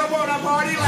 come on a party